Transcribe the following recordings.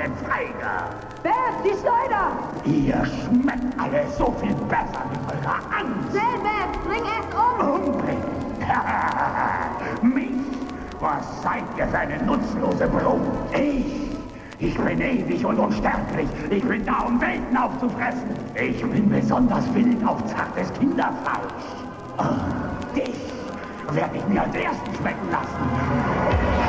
bisschen feiger. Bert, die Schleuder! Ihr schmeckt alle so viel besser mit eurer Angst. Schnell, Bert, bring es um! Umbringen. Mich? Was seid ihr für eine nutzlose Brut? Ich? Ich bin ewig und unsterblich. Ich bin da, um Welten aufzufressen. Ich bin besonders wild auf zartes Kinderfleisch. Oh, dich werde ich mir als ersten schmecken lassen.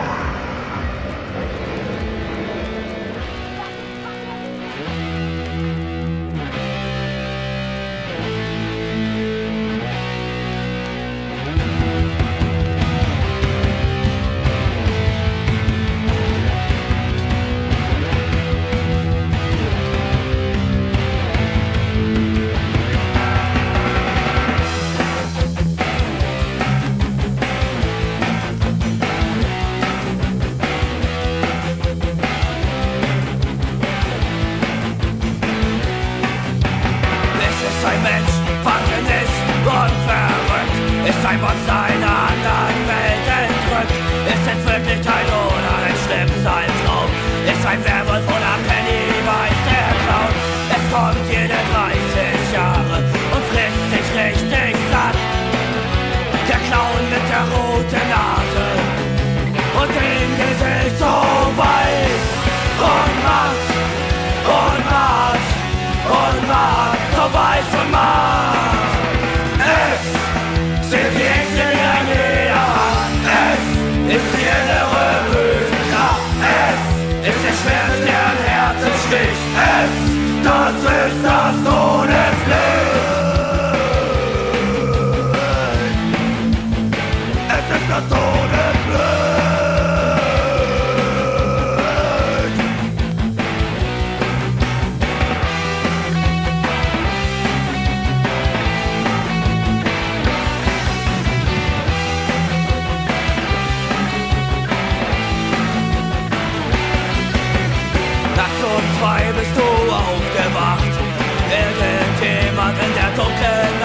side by side. Zwei bist du aufgewacht. Irgendjemand in der dunklen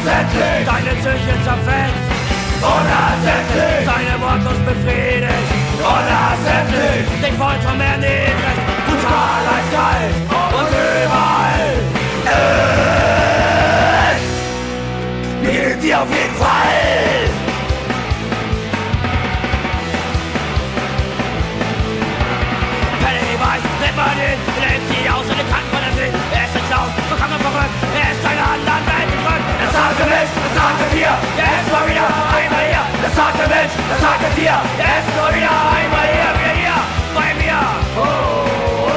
Unersättlich deine Psyche zerfetzt. Unersättlich seine Wortlos befriedigt. Unersättlich dich vollkommen erniedrigt Brutal eiskalt und überall Es Mir dir auf jeden Fall. Pennywise, nennt man ihn, das sagte Tier, er ist mal wieder einmal hier, wieder hier, bei mir. Oh, oh.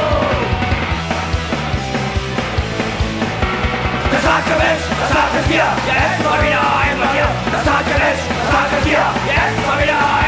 Das sagte Mensch, das sagte Tier, er ist mal wieder einmal hier. Das sagte Mensch, das sagte Tier, er ist mal wieder einmal